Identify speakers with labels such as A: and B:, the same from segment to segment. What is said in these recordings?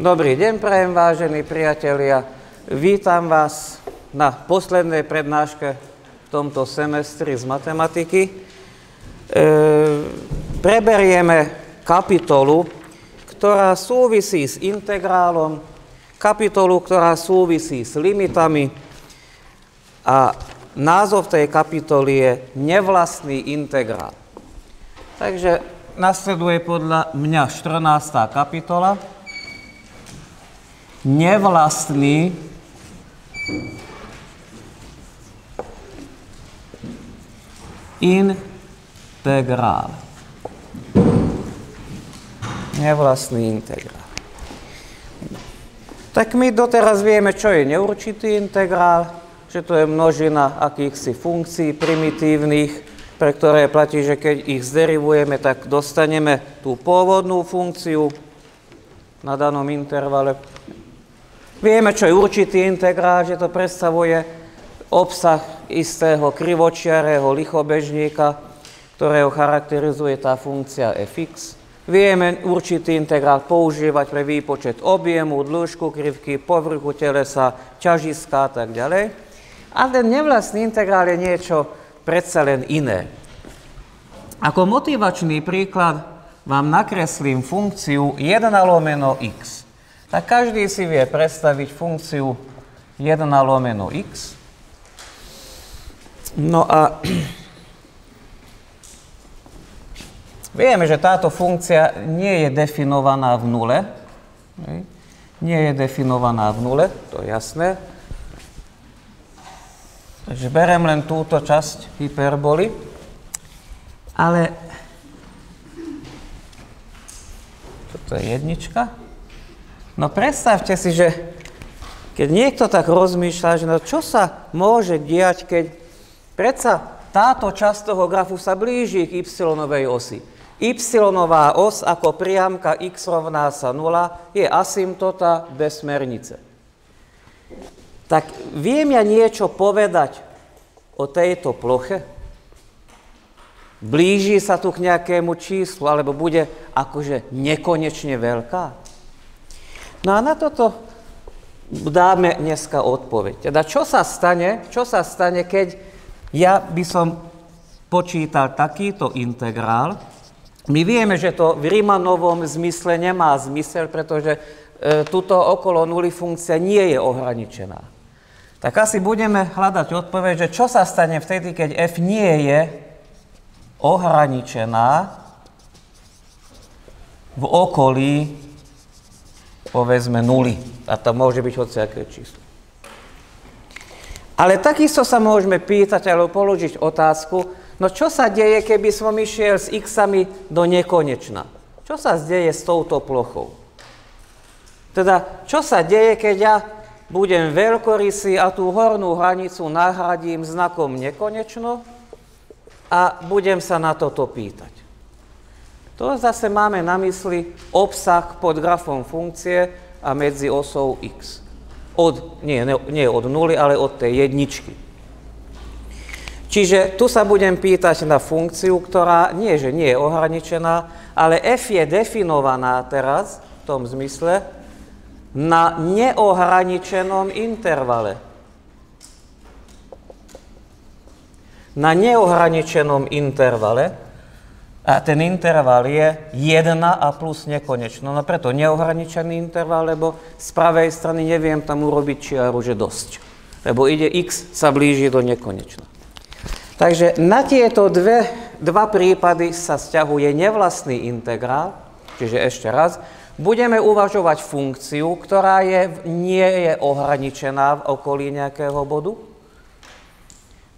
A: Dobrý deň, prajem vážení priatelia. Vítam vás na poslednej prednáške v tomto semestri z matematiky. E, preberieme kapitolu, ktorá súvisí s integrálom, kapitolu, ktorá súvisí s limitami a názov tej kapitoly je Nevlastný integrál. Takže nasleduje podľa mňa 14. kapitola nevlastný integrál. Nevlastný integrál. Tak my doteraz vieme, čo je neurčitý integrál, že to je množina akýchsi funkcií primitívnych, pre ktoré platí, že keď ich zderivujeme, tak dostaneme tú pôvodnú funkciu na danom intervale Vieme, čo je určitý integrál, že to predstavuje obsah istého krivočiarého lichobežníka, ktorého charakterizuje tá funkcia fx. Vieme určitý integrál používať pre výpočet objemu, dĺžku krivky, povrchu telesa, ťažiska a tak ďalej. A ten nevlastný integrál je niečo predsa len iné. Ako motivačný príklad vám nakreslím funkciu 1 lomeno x tak každý si vie predstaviť funkciu 1 lomeno x. No a vieme, že táto funkcia nie je definovaná v nule. Nie je definovaná v nule, to je jasné. Takže berem len túto časť hyperboly. Ale toto je jednička. No predstavte si, že keď niekto tak rozmýšľa, že no čo sa môže diať, keď predsa táto časť toho grafu sa blíži k y osi. y os ako priamka x rovná sa 0 je asymptota bez smernice. Tak viem ja niečo povedať o tejto ploche? Blíži sa tu k nejakému číslu, alebo bude akože nekonečne veľká? No a na toto dáme dneska odpoveď. Teda čo sa stane, čo sa stane, keď ja by som počítal takýto integrál. My vieme, že to v Riemannovom zmysle nemá zmysel, pretože e, tuto okolo nuly funkcia nie je ohraničená. Tak asi budeme hľadať odpoveď, že čo sa stane vtedy, keď f nie je ohraničená v okolí povedzme nuly. A to môže byť hociaké číslo. Ale takisto sa môžeme pýtať alebo položiť otázku, no čo sa deje, keby som išiel s xami do nekonečna? Čo sa deje s touto plochou? Teda, čo sa deje, keď ja budem veľkorysý a tú hornú hranicu nahradím znakom nekonečno a budem sa na toto pýtať. To zase máme na mysli obsah pod grafom funkcie a medzi osou x. Od, nie, nie od nuly, ale od tej jedničky. Čiže tu sa budem pýtať na funkciu, ktorá nie, že nie je ohraničená, ale f je definovaná teraz, v tom zmysle, na neohraničenom intervale. Na neohraničenom intervale, a ten interval je 1 a plus nekonečno. No preto neohraničený interval, lebo z pravej strany neviem tam urobiť čiaru, že dosť. Lebo ide x sa blíži do nekonečna. Takže na tieto dve, dva prípady sa stiahuje nevlastný integrál, čiže ešte raz, budeme uvažovať funkciu, ktorá je, nie je ohraničená v okolí nejakého bodu,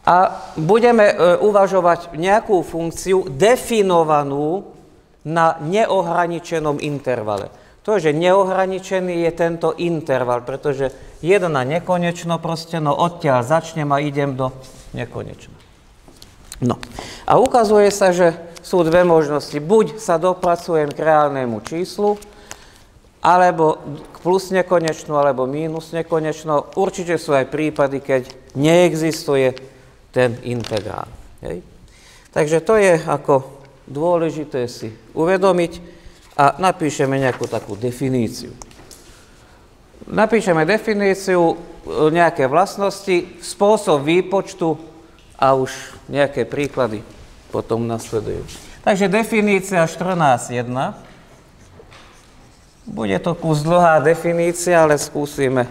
A: a budeme e, uvažovať nejakú funkciu definovanú na neohraničenom intervale. To, že neohraničený je tento interval, pretože jedna nekonečno proste, no odtiaľ začnem a idem do nekonečno. No a ukazuje sa, že sú dve možnosti. Buď sa dopracujem k reálnemu číslu, alebo k plus nekonečno, alebo mínus nekonečno. Určite sú aj prípady, keď neexistuje ten integrál. Hej? Takže to je ako dôležité si uvedomiť a napíšeme nejakú takú definíciu. napíšeme definíciu, e, nejaké vlastnosti, spôsob výpočtu a už nejaké príklady potom nasledujú. Takže definícia 14.1. Bude to kus dlhá definícia, ale skúsime.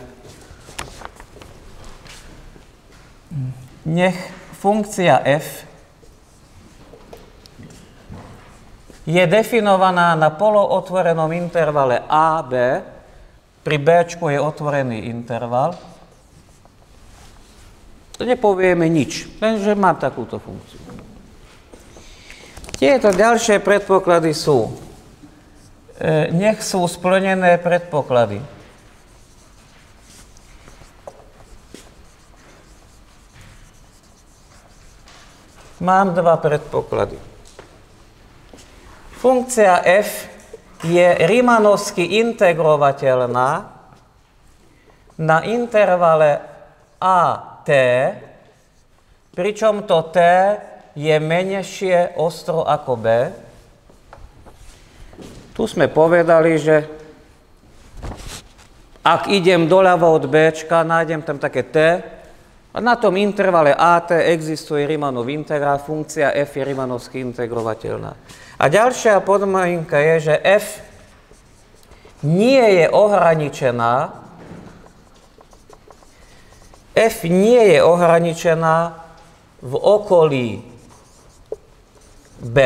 A: Nech funkcia f je definovaná na polootvorenom intervale a, b, pri b je otvorený interval, to nepovieme nič, lenže mám takúto funkciu. Tieto ďalšie predpoklady sú, e, nech sú splnené predpoklady. Mám dva predpoklady. Funkcia f je Rimanovsky integrovateľná na intervale a t, pričom to t je menšie ostro ako b. Tu sme povedali, že ak idem doľava od b, nájdem tam také t, a na tom intervale AT existuje Rimanov integrál, funkcia f je Rimanovsky integrovateľná. A ďalšia podmienka je, že f nie je ohraničená. F nie je ohraničená v okolí b,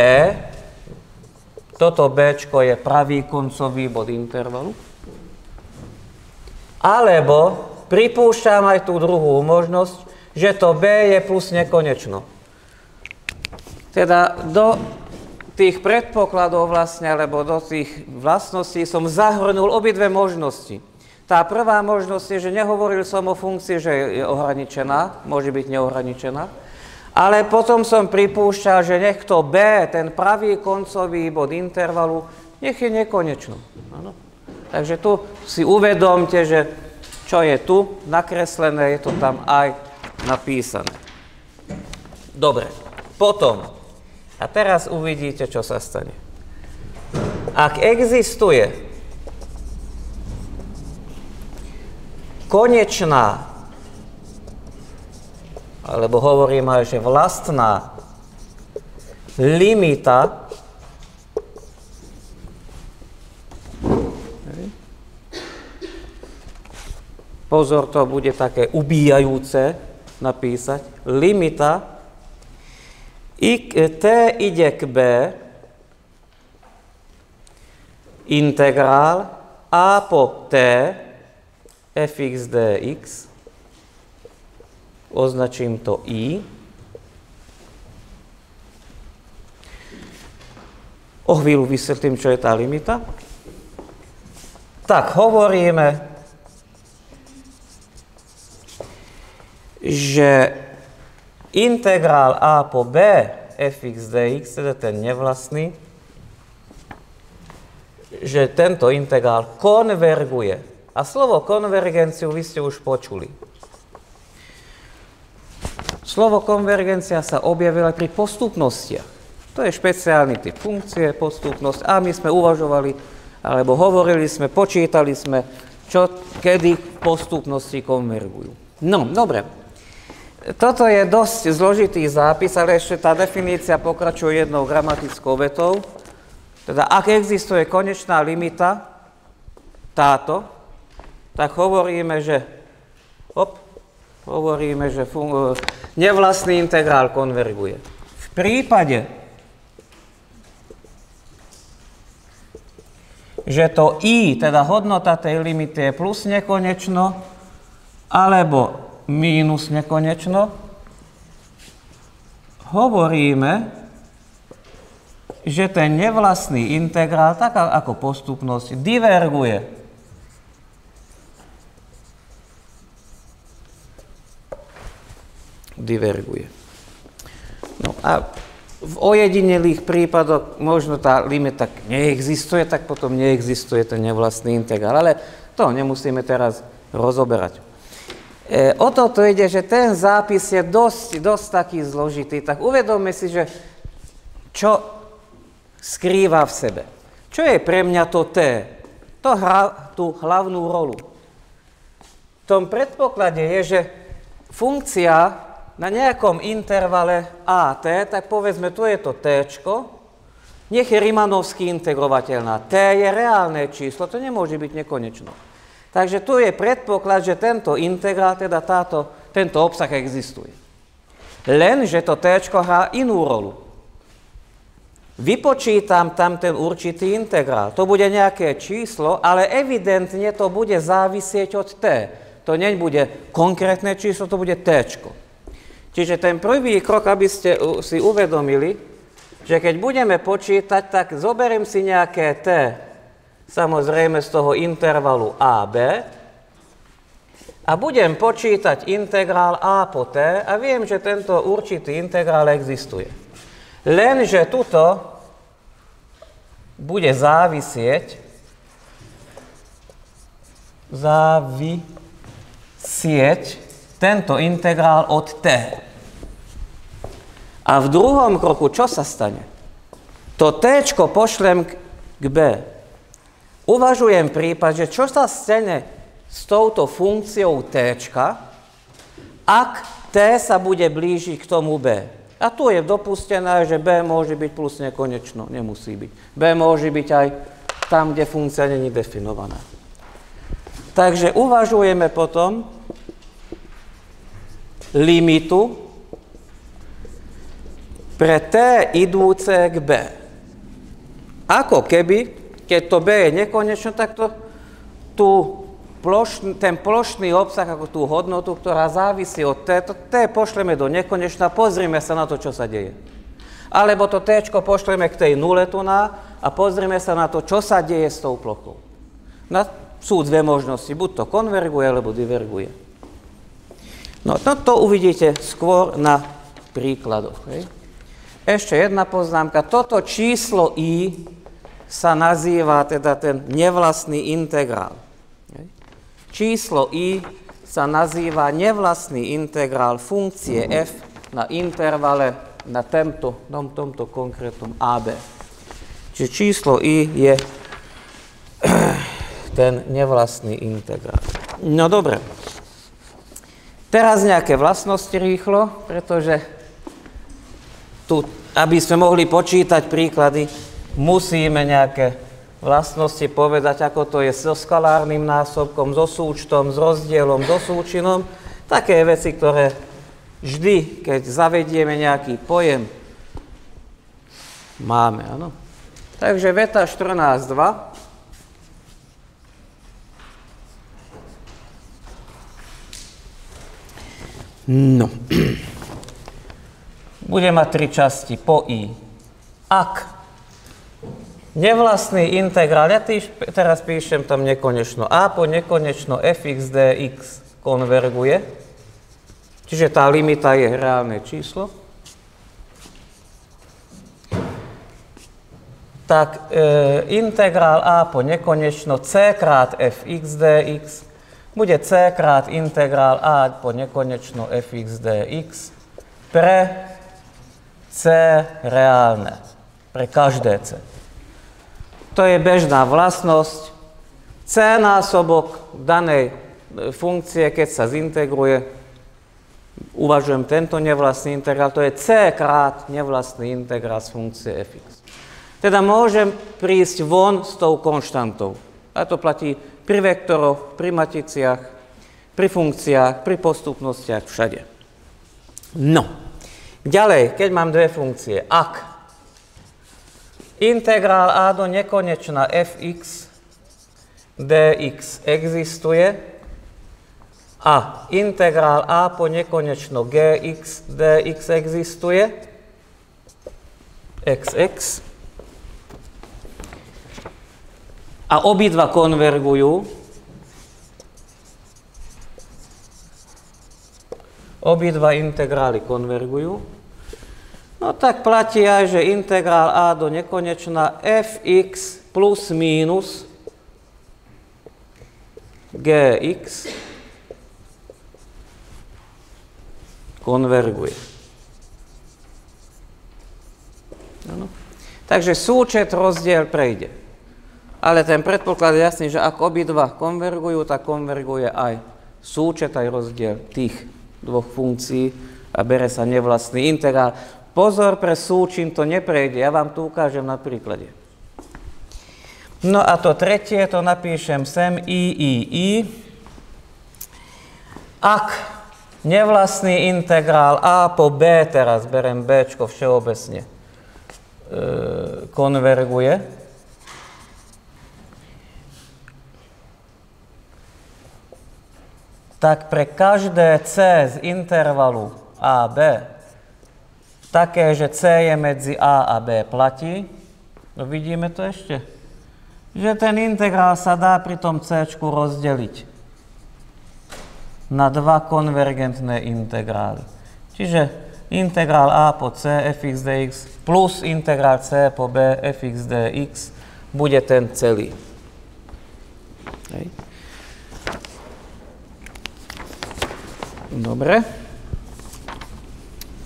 A: toto b je pravý koncový bod intervalu, alebo pripúšťam aj tú druhú možnosť, že to b je plus nekonečno. Teda do tých predpokladov vlastne, alebo do tých vlastností som zahrnul obidve možnosti. Tá prvá možnosť je, že nehovoril som o funkcii, že je ohraničená, môže byť neohraničená, ale potom som pripúšťal, že nech to B, ten pravý koncový bod intervalu, nech je nekonečno. Ano. Takže tu si uvedomte, že čo je tu nakreslené, je to tam aj napísané. Dobre, potom, a teraz uvidíte, čo sa stane. Ak existuje konečná, alebo hovorím aj, že vlastná limita pozor, to bude také ubíjajúce napísať, limita i, t ide k b, integrál a po t fx dx, označím to i, O chvíľu vysvetlím, čo je tá limita. Tak, hovoríme že integrál a po b fx dx, teda ten nevlastný, že tento integrál konverguje. A slovo konvergenciu vy ste už počuli. Slovo konvergencia sa objavilo aj pri postupnostiach. To je špeciálny typ funkcie, postupnosť. A my sme uvažovali, alebo hovorili sme, počítali sme, čo, kedy postupnosti konvergujú. No, dobre. Toto je dosť zložitý zápis, ale ešte tá definícia pokračuje jednou gramatickou vetou. Teda ak existuje konečná limita, táto, tak hovoríme, že, op, hovoríme, že fun- nevlastný integrál konverguje. V prípade, že to i, teda hodnota tej limity je plus nekonečno, alebo mínus nekonečno, hovoríme, že ten nevlastný integrál, tak ako postupnosť, diverguje. Diverguje. No a v ojedinelých prípadoch možno tá limita neexistuje, tak potom neexistuje ten nevlastný integrál. Ale to nemusíme teraz rozoberať. E, o toto ide, že ten zápis je dosť, dosť taký zložitý, tak uvedomme si, že čo skrýva v sebe. Čo je pre mňa to T? To hrá tú hlavnú rolu. v tom predpoklade je, že funkcia na nejakom intervale AT, tak povedzme, tu je to T, nech je Rimanovský integrovateľná. T je reálne číslo, to nemôže byť nekonečno. Takže tu je predpoklad, že tento integrál, teda táto, tento obsah existuje. Len, že to T hrá inú rolu. Vypočítam tam ten určitý integrál. To bude nejaké číslo, ale evidentne to bude závisieť od T. To nebude konkrétne číslo, to bude T. Čiže ten prvý krok, aby ste si uvedomili, že keď budeme počítať, tak zoberiem si nejaké T, samozrejme z toho intervalu AB, a budem počítať integrál a po t a viem, že tento určitý integrál existuje. Lenže tuto bude závisieť závisieť tento integrál od t. A v druhom kroku čo sa stane? To t pošlem k b. Uvažujem prípad, že čo sa stane s touto funkciou t, ak t sa bude blížiť k tomu b. A tu je dopustené, že b môže byť plus nekonečno, nemusí byť. b môže byť aj tam, kde funkcia není definovaná. Takže uvažujeme potom limitu pre t idúce k b. Ako keby, keď to b je nekonečno, tak to tú plošný, ten plošný obsah ako tú hodnotu, ktorá závisí od T, to T pošleme do nekonečna, pozrime sa na to, čo sa deje. Alebo to T pošleme k tej nule tu na a pozrime sa na to, čo sa deje s tou plochou. Na, sú dve možnosti, buď to konverguje, alebo diverguje. No to, to uvidíte skôr na príkladoch. Hej. Ešte jedna poznámka. Toto číslo i sa nazýva teda ten nevlastný integrál. Číslo i sa nazýva nevlastný integrál funkcie f na intervale na tomto, tom, tomto konkrétnom AB. Čiže číslo i je ten nevlastný integrál. No dobre. Teraz nejaké vlastnosti rýchlo, pretože tu, aby sme mohli počítať príklady, musíme nejaké vlastnosti povedať, ako to je so skalárnym násobkom, so súčtom, s rozdielom, so súčinom. Také veci, ktoré vždy, keď zavedieme nejaký pojem, máme, áno. Takže veta 14.2. No. Bude mať tri časti po i. Ak Nevlastný integrál, ja týž, teraz píšem tam nekonečno. A po nekonečno fx dx konverguje, čiže tá limita je reálne číslo. Tak e, integrál a po nekonečno c krát fx dx bude c krát integrál a po nekonečno fx dx pre c reálne, pre každé c. To je bežná vlastnosť. C násobok danej e, funkcie, keď sa zintegruje, uvažujem tento nevlastný integrál, to je c krát nevlastný integrál z funkcie fx. Teda môžem prísť von s tou konštantou. A to platí pri vektoroch, pri maticiach, pri funkciách, pri postupnostiach, všade. No, ďalej, keď mám dve funkcie, ak Integrál a do nekonečna fx dx existuje a integrál a po nekonečno gx dx existuje. Xx a obidva konvergujú. Obidva integrály konvergujú No tak platí aj, že integrál a do nekonečna fx plus mínus gx konverguje. Ano. Takže súčet rozdiel prejde. Ale ten predpoklad je jasný, že ak obidva konvergujú, tak konverguje aj súčet aj rozdiel tých dvoch funkcií a bere sa nevlastný integrál. Pozor, pre súčin to neprejde, ja vám tu ukážem na príklade. No a to tretie, to napíšem sem, i, i, i. Ak nevlastný integrál a po b, teraz berem b všeobecne, e, konverguje, tak pre každé c z intervalu a, b, také, že c je medzi a a b platí, no vidíme to ešte, že ten integrál sa dá pri tom c rozdeliť na dva konvergentné integrály. Čiže integrál a po c fx dx plus integrál c po b fx dx bude ten celý. Hej. Dobre.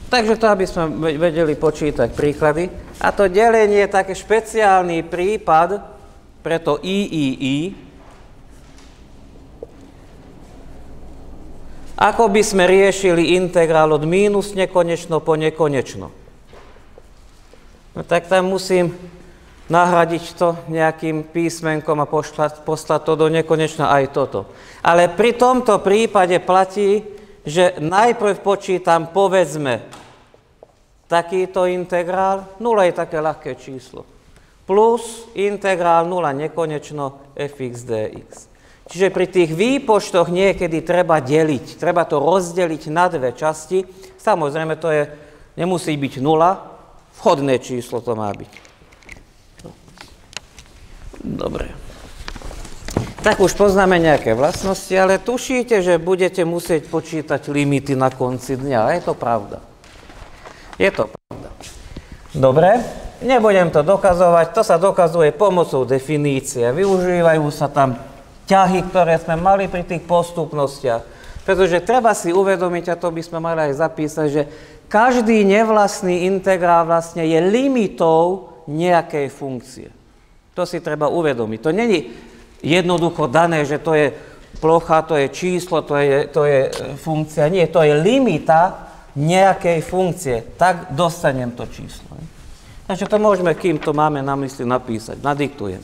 A: Takže to, aby sme vedeli počítať príklady. A to delenie je taký špeciálny prípad, preto III, ako by sme riešili integrál od mínus nekonečno po nekonečno. No tak tam musím nahradiť to nejakým písmenkom a poslať, poslať to do nekonečna aj toto. Ale pri tomto prípade platí, že najprv počítam, povedzme, takýto integrál, 0 je také ľahké číslo, plus integrál 0 nekonečno fx dx. Čiže pri tých výpočtoch niekedy treba deliť, treba to rozdeliť na dve časti. Samozrejme, to je, nemusí byť nula, vchodné číslo to má byť. Dobre. Tak už poznáme nejaké vlastnosti, ale tušíte, že budete musieť počítať limity na konci dňa. Je to pravda. Je to pravda. Dobre, nebudem to dokazovať, to sa dokazuje pomocou definície. Využívajú sa tam ťahy, ktoré sme mali pri tých postupnostiach. Pretože treba si uvedomiť, a to by sme mali aj zapísať, že každý nevlastný integrál vlastne je limitou nejakej funkcie. To si treba uvedomiť. To není jednoducho dané, že to je plocha, to je číslo, to je, to je e, funkcia. Nie, to je limita nejakej funkcie. Tak dostanem to číslo. Takže to môžeme, kým to máme na mysli, napísať. Nadiktujem.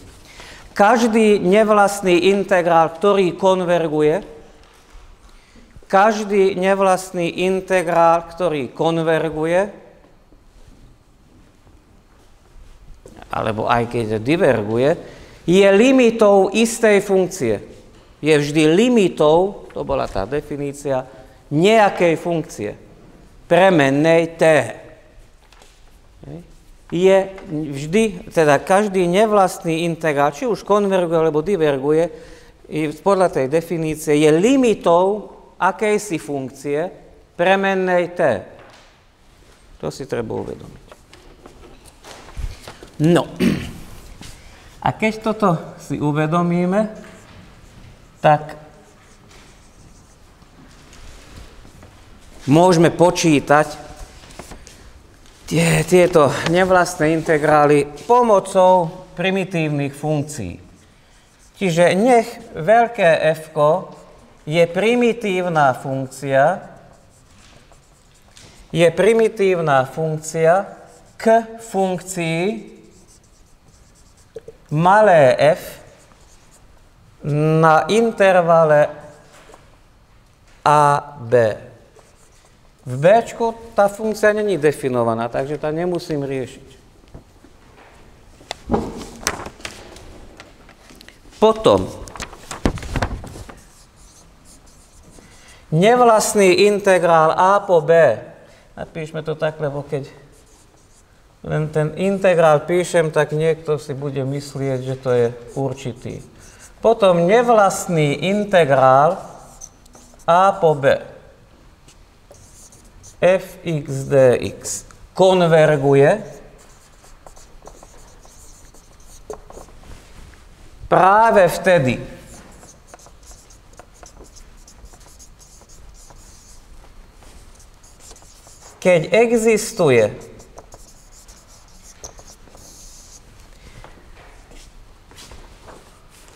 A: Každý nevlastný integrál, ktorý konverguje, každý nevlastný integrál, ktorý konverguje, alebo aj keď diverguje, je limitou istej funkcie. Je vždy limitou, to bola tá definícia, nejakej funkcie. Premennej t je vždy, teda každý nevlastný integrál, či už konverguje alebo diverguje, podľa tej definície je limitou akejsi funkcie premennej t. To si treba uvedomiť. No. A keď toto si uvedomíme, tak môžeme počítať tie, tieto nevlastné integrály pomocou primitívnych funkcií. Čiže nech veľké f je primitívna funkcia, je primitívna funkcia k funkcii malé f na intervale a b. V B tá funkcia není definovaná, takže tá nemusím riešiť. Potom nevlastný integrál a po b. Napíšme to tak, lebo keď len ten integrál píšem, tak niekto si bude myslieť, že to je určitý. Potom nevlastný integrál a po b fx dx konverguje práve vtedy, keď existuje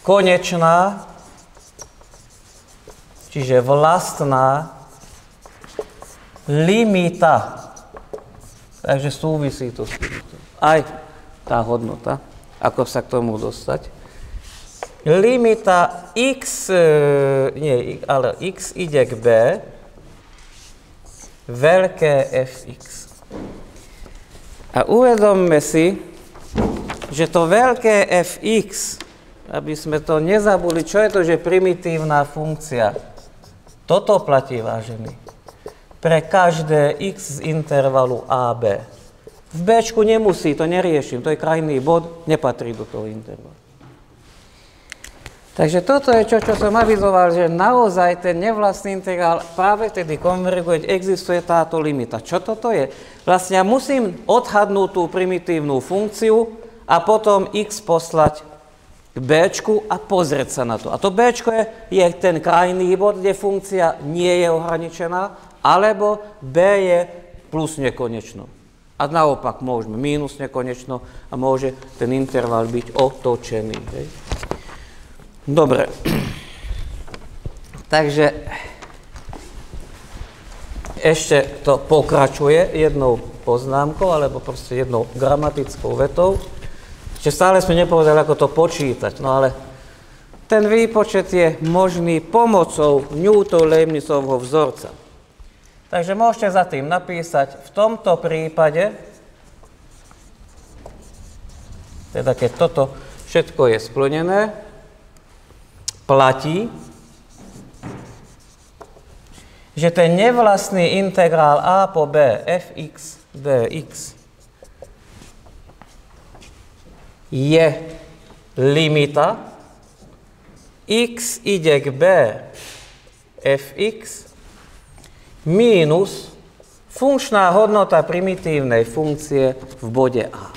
A: konečná čiže vlastná limita. Takže súvisí to s týmto. Aj tá hodnota, ako sa k tomu dostať. Limita x, e, nie, ale x ide k b, veľké fx. A uvedomme si, že to veľké fx, aby sme to nezabuli, čo je to, že primitívna funkcia. Toto platí, vážený. Pre každé x z intervalu AB. V B nemusí, to neriešim, to je krajný bod, nepatrí do toho intervalu. Takže toto je čo, čo som avizoval, že naozaj ten nevlastný integrál práve vtedy konverguje, existuje táto limita. Čo toto je? Vlastne ja musím odhadnúť tú primitívnu funkciu a potom x poslať k b a pozrieť sa na to. A to b je, je ten krajný bod, kde funkcia nie je ohraničená, alebo b je plus nekonečno. A naopak môžeme minus nekonečno a môže ten interval byť otočený. Hej. Dobre. Takže ešte to pokračuje jednou poznámkou, alebo proste jednou gramatickou vetou. Ešte stále sme nepovedali, ako to počítať, no ale ten výpočet je možný pomocou Newton-Leibnizovho vzorca. Takže môžete za tým napísať, v tomto prípade, teda keď toto všetko je splnené, platí, že ten nevlastný integrál a po b fx dx je limita x ide k b fx mínus funkčná hodnota primitívnej funkcie v bode a.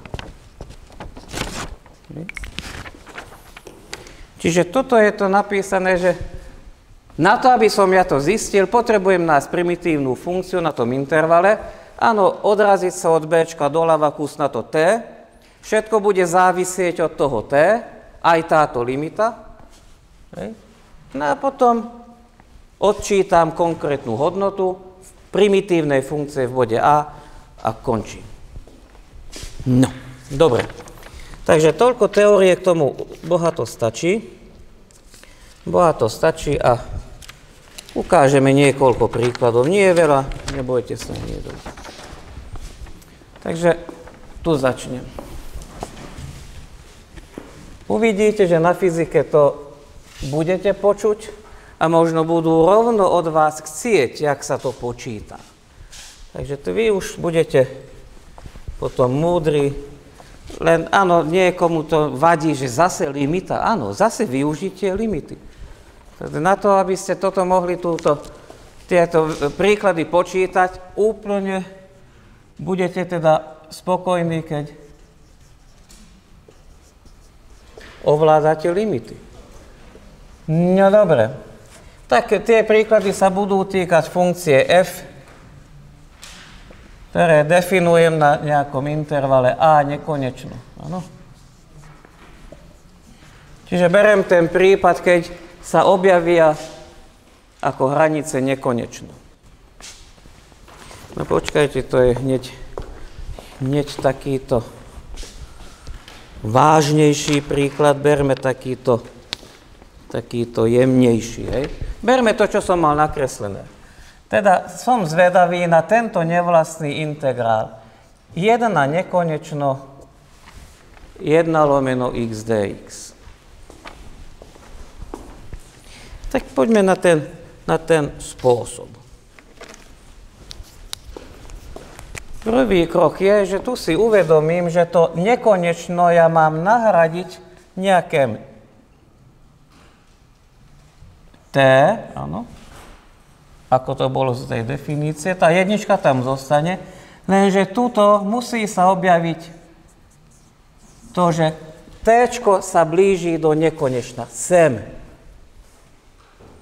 A: Čiže toto je to napísané, že na to, aby som ja to zistil, potrebujem nájsť primitívnu funkciu na tom intervale. Áno, odraziť sa od b doľava kus na to t. Všetko bude závisieť od toho t, aj táto limita. No a potom odčítam konkrétnu hodnotu v primitívnej funkcie v bode a a končím. No, dobre. Takže toľko teórie k tomu bohato stačí. Bohato stačí a ukážeme niekoľko príkladov. Nie je veľa, nebojte sa, nie je veľa. Takže tu začnem. Uvidíte, že na fyzike to budete počuť a možno budú rovno od vás chcieť, jak sa to počíta. Takže to vy už budete potom múdri, len áno, niekomu to vadí, že zase limita. Áno, zase využitie limity. Na to, aby ste toto mohli túto, tieto príklady počítať, úplne budete teda spokojní, keď ovládate limity. No dobre. Tak tie príklady sa budú týkať funkcie f, ktoré definujem na nejakom intervale a nekonečno. Ano? Čiže berem ten prípad, keď sa objavia ako hranice nekonečno. No počkajte, to je hneď, hneď takýto vážnejší príklad, berme takýto, takýto jemnejší. Hej? Berme to, čo som mal nakreslené. Teda som zvedavý na tento nevlastný integrál. 1 na nekonečno 1 lomeno x dx. Tak poďme na ten, na ten spôsob. Prvý krok je, že tu si uvedomím, že to nekonečno ja mám nahradiť nejaké t, áno, ako to bolo z tej definície. Tá jednička tam zostane, lenže tuto musí sa objaviť to, že t sa blíži do nekonečna, sem.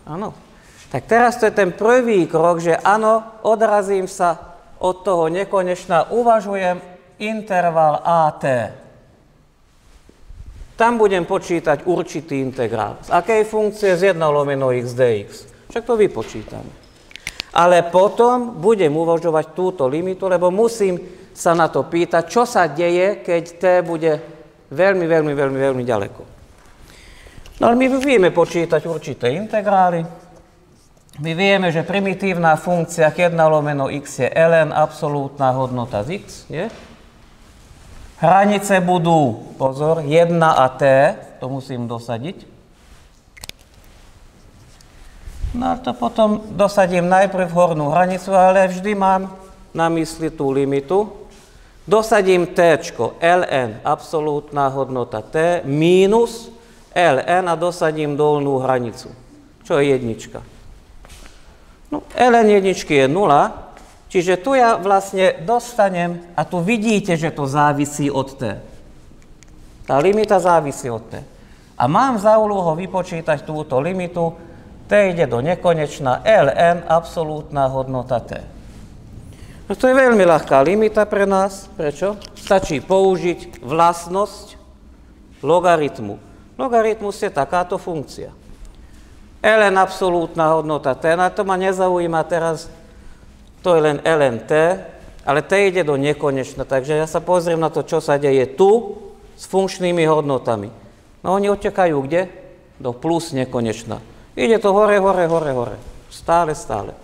A: Áno. Tak teraz to je ten prvý krok, že áno, odrazím sa od toho nekonečna, uvažujem interval AT. Tam budem počítať určitý integrál. Z akej funkcie? Z 1 lomeno x dx. Však to vypočítame. Ale potom budem uvažovať túto limitu, lebo musím sa na to pýtať, čo sa deje, keď t bude veľmi, veľmi, veľmi, veľmi ďaleko. No ale my vieme počítať určité integrály. My vieme, že primitívna funkcia 1 lomeno x je ln absolútna hodnota z x, nie? Hranice budú, pozor, 1 a t, to musím dosadiť. No a to potom dosadím najprv hornú hranicu, ale vždy mám na mysli tú limitu. Dosadím t, ln, absolútna hodnota t, mínus ln a dosadím dolnú hranicu, čo je jednička. No, ln jedničky je 0, Čiže tu ja vlastne dostanem, a tu vidíte, že to závisí od T. Tá limita závisí od T. A mám za úlohu vypočítať túto limitu, T ide do nekonečna, ln absolútna hodnota T. No to je veľmi ľahká limita pre nás. Prečo? Stačí použiť vlastnosť logaritmu. Logaritmus je takáto funkcia. ln absolútna hodnota T, na to ma nezaujíma teraz to je len LNT, ale T ide do nekonečna, takže ja sa pozriem na to, čo sa deje tu s funkčnými hodnotami. No oni odtekajú kde? Do plus nekonečna. Ide to hore, hore, hore, hore. Stále, stále.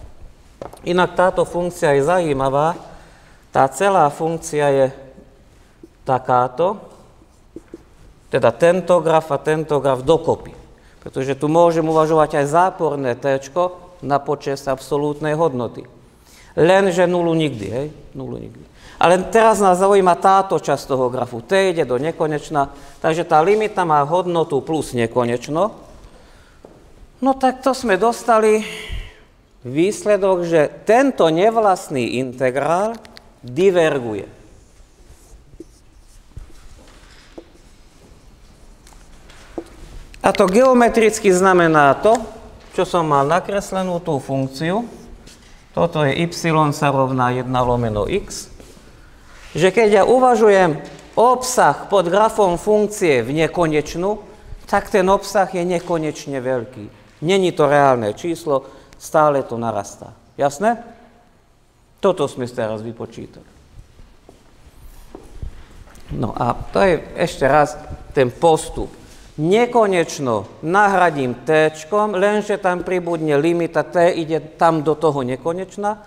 A: Inak táto funkcia je zaujímavá. Tá celá funkcia je takáto, teda tento graf a tento graf dokopy. Pretože tu môžem uvažovať aj záporné t na počes absolútnej hodnoty. Lenže nulu nikdy, hej? Nulu nikdy. Ale teraz nás zaujíma táto časť toho grafu. T ide do nekonečna, takže tá limita má hodnotu plus nekonečno. No tak to sme dostali výsledok, že tento nevlastný integrál diverguje. A to geometricky znamená to, čo som mal nakreslenú tú funkciu, toto je y sa rovná 1 lomeno x, že keď ja uvažujem obsah pod grafom funkcie v nekonečnú, tak ten obsah je nekonečne veľký. Není to reálne číslo, stále to narastá. Jasné? Toto sme teraz vypočítali. No a to je ešte raz ten postup nekonečno nahradím t, lenže tam pribudne limita t, ide tam do toho nekonečna.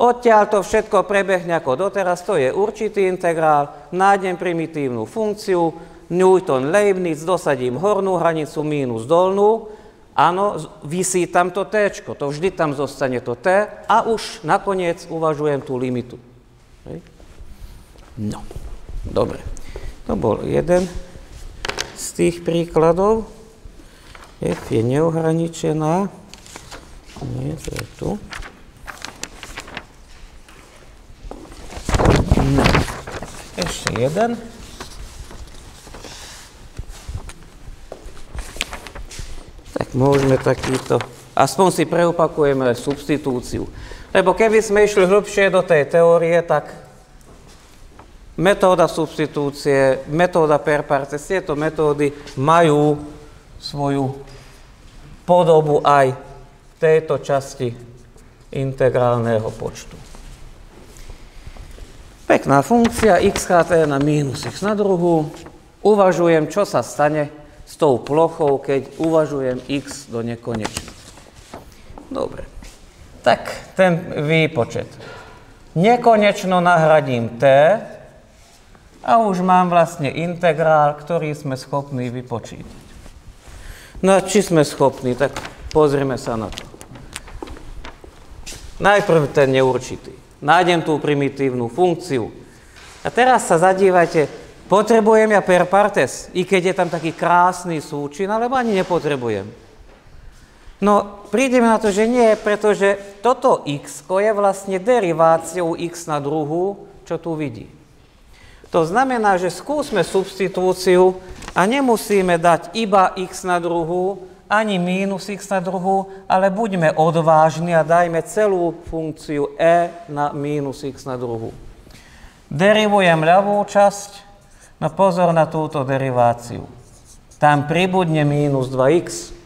A: Odtiaľ to všetko prebehne ako doteraz, to je určitý integrál, nájdem primitívnu funkciu, Newton Leibniz, dosadím hornú hranicu mínus dolnú, áno, vysí tam to t, to vždy tam zostane to t a už nakoniec uvažujem tú limitu. No, dobre. To bol jeden z tých príkladov. F je neohraničená. Nie, to je tu. No. Ešte jeden. Tak môžeme takýto, aspoň si preopakujeme substitúciu. Lebo keby sme išli hlbšie do tej teórie, tak metóda substitúcie, metóda per partes, tieto metódy majú svoju podobu aj v tejto časti integrálneho počtu. Pekná funkcia x krát na minus x na druhú. Uvažujem, čo sa stane s tou plochou, keď uvažujem x do nekonečna. Dobre. Tak ten výpočet. Nekonečno nahradím t, a už mám vlastne integrál, ktorý sme schopní vypočítať. No a či sme schopní, tak pozrieme sa na to. Najprv ten neurčitý. Nájdem tú primitívnu funkciu. A teraz sa zadívajte, potrebujem ja per partes, i keď je tam taký krásny súčin, alebo ani nepotrebujem. No, prídeme na to, že nie, pretože toto x je vlastne deriváciou x na druhú, čo tu vidí. To znamená, že skúsme substitúciu a nemusíme dať iba x na druhú, ani mínus x na druhú, ale buďme odvážni a dajme celú funkciu e na mínus x na druhú. Derivujem ľavú časť, no pozor na túto deriváciu. Tam pribudne mínus 2x.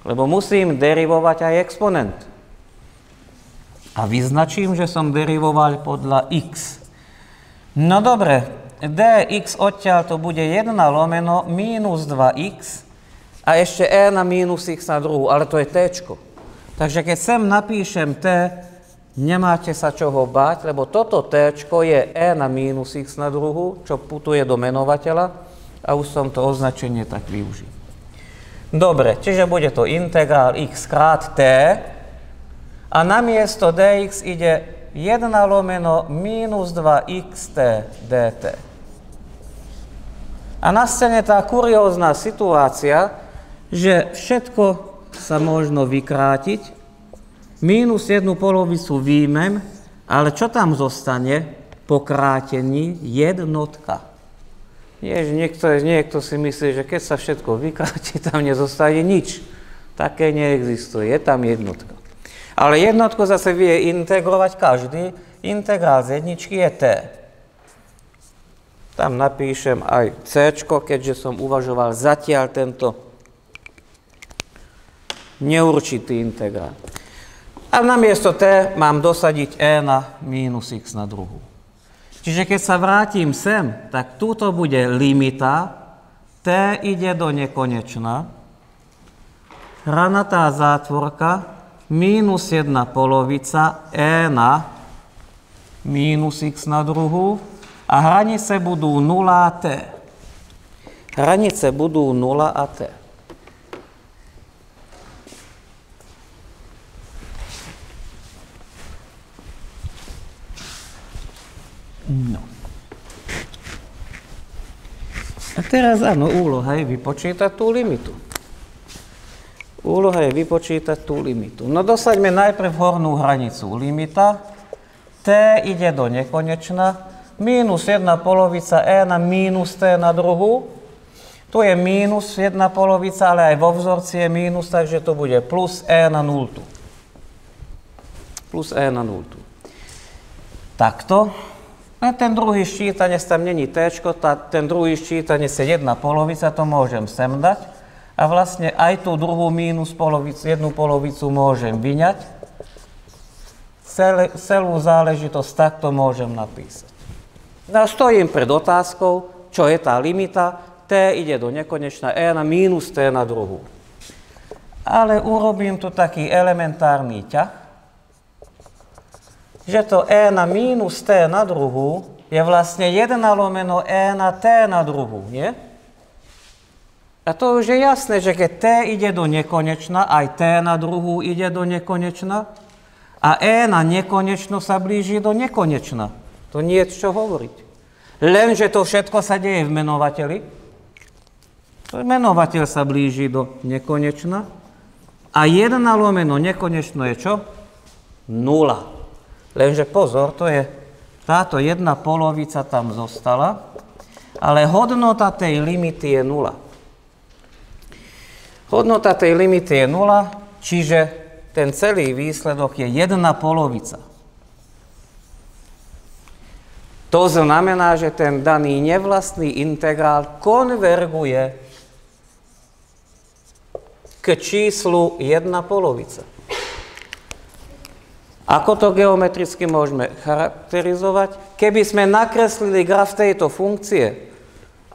A: lebo musím derivovať aj exponent. A vyznačím, že som derivoval podľa x. No dobre, dx odtiaľ to bude 1 lomeno minus 2x a ešte e na minus x na druhú, ale to je t. Takže keď sem napíšem t, nemáte sa čoho báť, lebo toto t je e na minus x na druhú, čo putuje do menovateľa a už som to označenie tak využil. Dobre, čiže bude to integrál x krát t a namiesto dx ide 1 lomeno minus 2xt dt. A nastane tá kuriózna situácia, že všetko sa možno vykrátiť, minus jednu polovicu výjmem, ale čo tam zostane po krátení? Jednotka. Že niekto, niekto si myslí, že keď sa všetko vykráti, tam nezostane nič. Také neexistuje, je tam jednotka. Ale jednotku zase vie integrovať každý. Integrál z jedničky je t. Tam napíšem aj c, keďže som uvažoval zatiaľ tento neurčitý integrál. A namiesto t mám dosadiť e na minus x na druhú. Čiže keď sa vrátim sem, tak túto bude limita, t ide do nekonečna, hranatá zátvorka, minus jedna polovica, e na minus x na druhú a hranice budú 0 a t. Hranice budú 0 a t. No. A teraz áno, úloha je vypočítať tú limitu. Úloha je vypočítať tú limitu. No dosaďme najprv hornú hranicu limita. t ide do nekonečna. Minus jedna polovica e na minus t na druhú. Tu je minus jedna polovica, ale aj vo vzorci je minus, takže to bude plus e na nultu. Plus e na nultu. Takto. A ten druhý ščítanec tam není T, ten druhý ščítanec je jedna polovica, to môžem sem dať. A vlastne aj tú druhú mínus polovicu, jednu polovicu môžem vyňať. Celé, celú záležitosť takto môžem napísať. No stojím pred otázkou, čo je tá limita. T ide do nekonečna, E na mínus T na druhú. Ale urobím tu taký elementárny ťah že to e na minus t na druhú je vlastne 1 lomeno e na t na druhú, nie? A to už je jasné, že keď t ide do nekonečna, aj t na druhú ide do nekonečna a e na nekonečno sa blíži do nekonečna. To nie je čo hovoriť. Lenže to všetko sa deje v menovateli. Menovateľ sa blíži do nekonečna a 1 lomeno nekonečno je čo? Nula. Lenže pozor, to je, táto jedna polovica tam zostala, ale hodnota tej limity je nula. Hodnota tej limity je nula, čiže ten celý výsledok je jedna polovica. To znamená, že ten daný nevlastný integrál konverguje k číslu jedna polovica. Ako to geometricky môžeme charakterizovať? Keby sme nakreslili graf tejto funkcie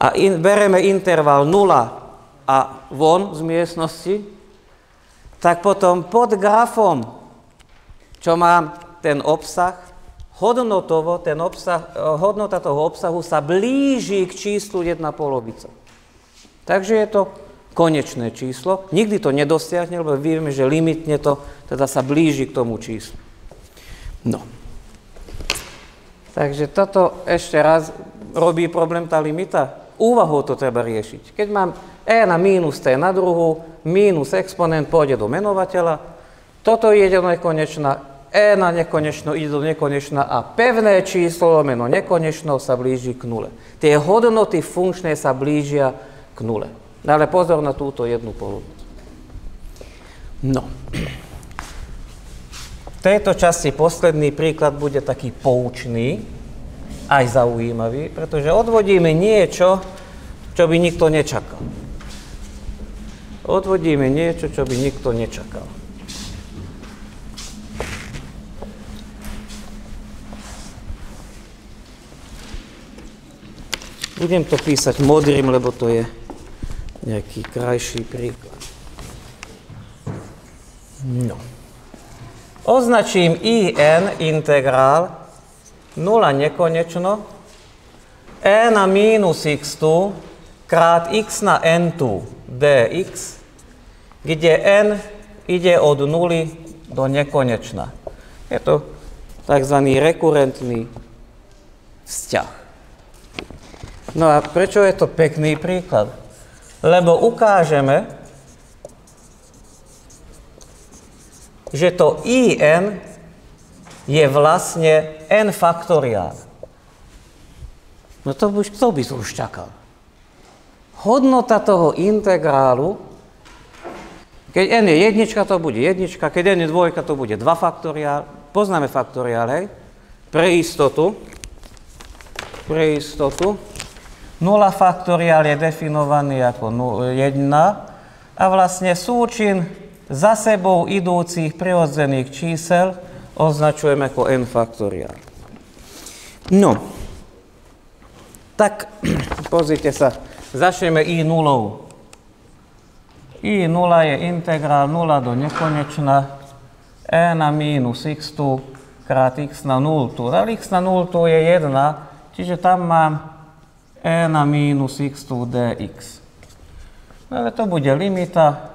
A: a in, bereme interval 0 a von z miestnosti, tak potom pod grafom, čo mám ten obsah, hodnotovo, ten obsah, hodnota toho obsahu sa blíži k číslu 1 polovica. Takže je to konečné číslo. Nikdy to nedosiahne, lebo vieme, že limitne to teda sa blíži k tomu číslu. No. Takže toto ešte raz robí problém tá limita. Úvahou to treba riešiť. Keď mám e na mínus t na druhú, mínus exponent pôjde do menovateľa, toto ide do nekonečna, e na nekonečno ide do nekonečna a pevné číslo lomeno nekonečno sa blíži k nule. Tie hodnoty funkčné sa blížia k nule. Ale pozor na túto jednu polovicu. No tejto časti posledný príklad bude taký poučný, aj zaujímavý, pretože odvodíme niečo, čo by nikto nečakal. odvodíme niečo, čo by nikto nečakal. Budem to písať modrým, lebo to je nejaký krajší príklad. No. Označím in integrál 0 nekonečno e na minus x tu krát x na n tu dx, kde n ide od 0 do nekonečna. Je to tzv. rekurentný vzťah. No a prečo je to pekný príklad? Lebo ukážeme, že to in je vlastne n faktoriál. No to už, kto by to už čakal? Hodnota toho integrálu, keď n je jednička, to bude jednička, keď n je dvojka, to bude 2 faktoriál. Poznáme faktoriál, hej? Pre istotu. Pre istotu. 0 faktoriál je definovaný ako 1 a vlastne súčin za sebou idúcich prirodzených čísel označujeme ako n faktoriál. No, tak pozrite sa, začneme i nulou. i nula je integrál 0 do nekonečna e na minus x tu krát x na 0 tu. Ale x na 0 tu je 1, čiže tam mám e na minus x tu dx. Ale to bude limita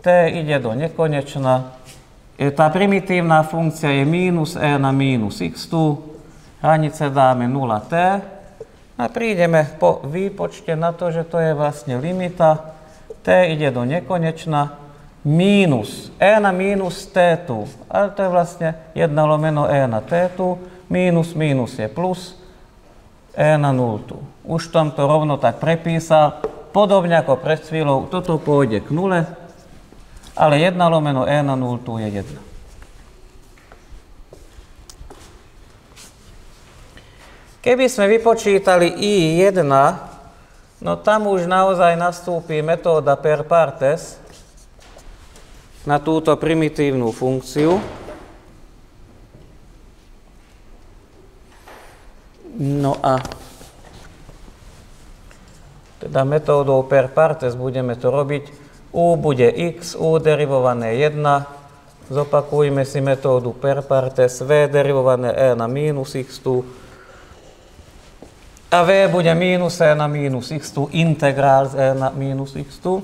A: t ide do nekonečna. Tá primitívna funkcia je minus e na minus x tu. Hranice dáme 0t. A prídeme po výpočte na to, že to je vlastne limita. t ide do nekonečna minus e na minus t tu. Ale to je vlastne 1 lomeno e na t tu. Minus minus je plus e na 0 tu. Už som to rovno tak prepísal. Podobne ako pred chvíľou, toto pôjde k nule ale 1 lomeno e na 0 tu je 1. Keby sme vypočítali i1, no tam už naozaj nastúpi metóda per partes na túto primitívnu funkciu. No a teda metódou per partes budeme to robiť u bude x, u derivované 1, zopakujme si metódu per partes, v derivované e na minus x tu, a v bude minus e na minus x tu, integrál z e na minus x tu.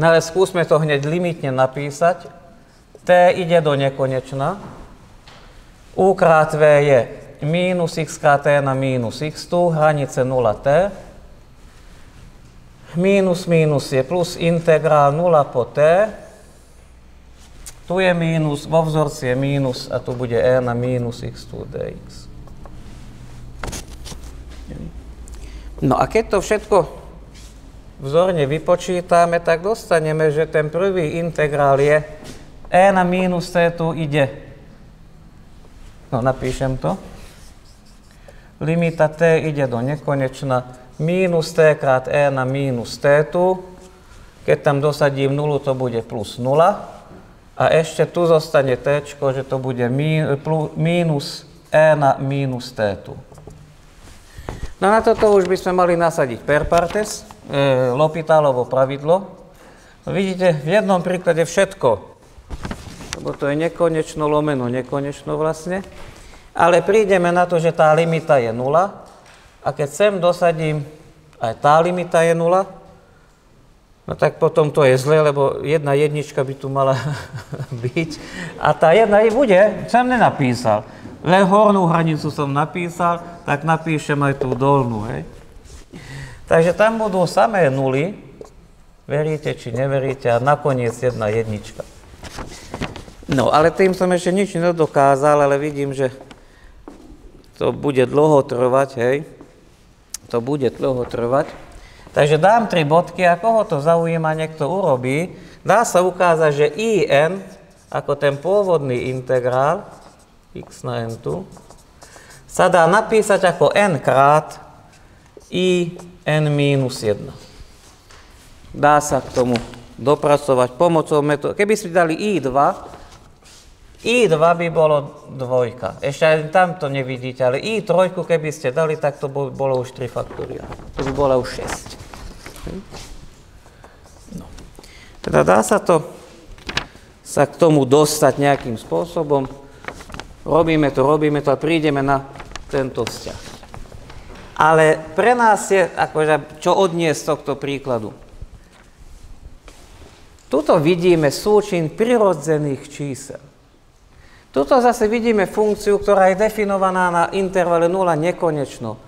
A: No ale skúsme to hneď limitne napísať. t ide do nekonečna. u krát v je minus x krát e na minus x tu, hranice 0t. Minus minus je plus integrál 0 po t. Tu je mínus, vo vzorci je mínus a tu bude e na mínus x tu dx. No a keď to všetko vzorne vypočítame, tak dostaneme, že ten prvý integrál je e na mínus t tu ide. No napíšem to. Limita t ide do nekonečna minus t krát e na minus t tu. Keď tam dosadím 0, to bude plus 0. A ešte tu zostane t, že to bude minus e na minus t tu. No na toto už by sme mali nasadiť per partes, e, L'Hopitálovo pravidlo. Vidíte, v jednom príklade všetko, lebo to je nekonečno lomeno, nekonečno vlastne. Ale prídeme na to, že tá limita je 0 a keď sem dosadím, aj tá limita je nula, no tak potom to je zle, lebo jedna jednička by tu mala byť. A tá jedna i bude, sem nenapísal. Len hornú hranicu som napísal, tak napíšem aj tú dolnú, hej. Takže tam budú samé nuly, veríte či neveríte, a nakoniec jedna jednička. No, ale tým som ešte nič nedokázal, ale vidím, že to bude dlho trvať, hej to bude dlho trvať. Takže dám tri bodky a koho to zaujíma, niekto urobí. Dá sa ukázať, že in, ako ten pôvodný integrál, x na n tu, sa dá napísať ako n krát i n minus 1. dá sa k tomu dopracovať pomocou metódy. Keby sme dali I2, I2 by bolo dvojka. Ešte aj tam to nevidíte, ale I3, keby ste dali, tak to bolo už 3 faktoriál. To by bolo už 6. No. Teda dá sa to sa k tomu dostať nejakým spôsobom. Robíme to, robíme to a prídeme na tento vzťah. Ale pre nás je, akože, čo odniesť z tohto príkladu? Tuto vidíme súčin prirodzených čísel. Tuto zase vidíme funkciu, ktorá je definovaná na intervale 0 nekonečno.